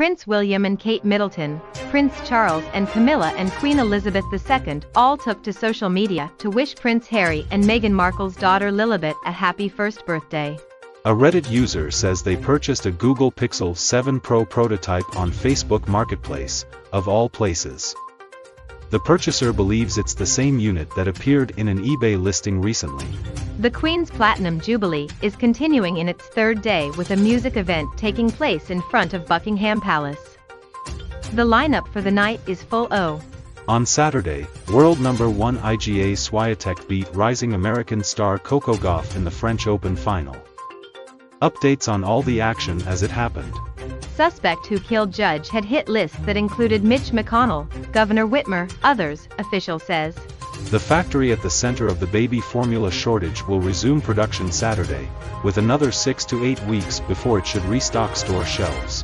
Prince William and Kate Middleton, Prince Charles and Camilla and Queen Elizabeth II all took to social media to wish Prince Harry and Meghan Markle's daughter Lilibet a happy first birthday. A Reddit user says they purchased a Google Pixel 7 Pro prototype on Facebook Marketplace, of all places. The purchaser believes it's the same unit that appeared in an eBay listing recently. The Queen's Platinum Jubilee is continuing in its third day with a music event taking place in front of Buckingham Palace. The lineup for the night is full O. On Saturday, world number 1 Iga Swiatek beat rising American star Coco Gauff in the French Open final. Updates on all the action as it happened. Suspect who killed judge had hit lists that included Mitch McConnell, Governor Whitmer, others, official says. The factory at the center of the baby formula shortage will resume production Saturday, with another 6 to 8 weeks before it should restock store shelves.